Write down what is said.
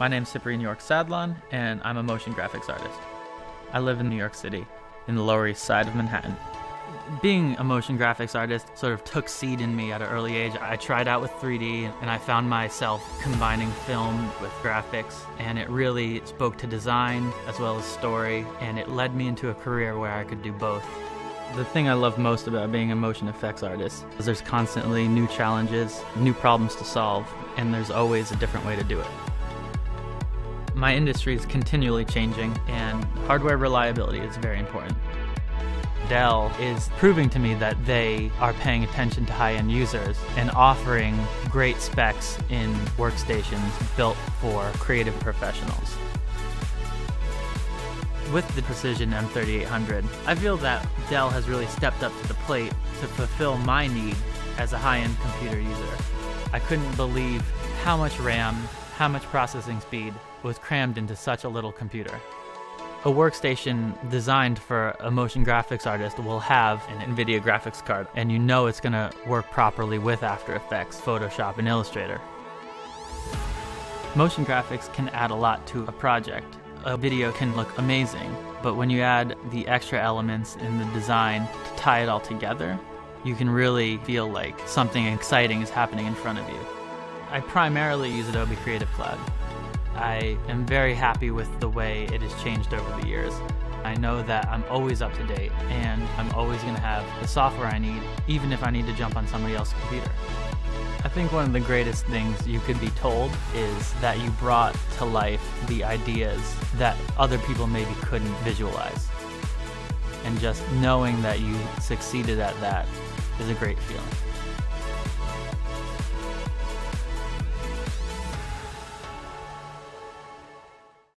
My name's Cyprian York Sadlon, and I'm a motion graphics artist. I live in New York City, in the Lower East Side of Manhattan. Being a motion graphics artist sort of took seed in me at an early age. I tried out with 3D, and I found myself combining film with graphics, and it really spoke to design as well as story, and it led me into a career where I could do both. The thing I love most about being a motion effects artist is there's constantly new challenges, new problems to solve, and there's always a different way to do it. My industry is continually changing, and hardware reliability is very important. Dell is proving to me that they are paying attention to high end users and offering great specs in workstations built for creative professionals. With the Precision M3800, I feel that Dell has really stepped up to the plate to fulfill my need as a high-end computer user. I couldn't believe how much RAM, how much processing speed was crammed into such a little computer. A workstation designed for a motion graphics artist will have an NVIDIA graphics card, and you know it's going to work properly with After Effects, Photoshop, and Illustrator. Motion graphics can add a lot to a project, a video can look amazing, but when you add the extra elements in the design to tie it all together, you can really feel like something exciting is happening in front of you. I primarily use Adobe Creative Cloud. I am very happy with the way it has changed over the years. I know that I'm always up to date and I'm always going to have the software I need, even if I need to jump on somebody else's computer. I think one of the greatest things you could be told is that you brought to life the ideas that other people maybe couldn't visualize. And just knowing that you succeeded at that is a great feeling.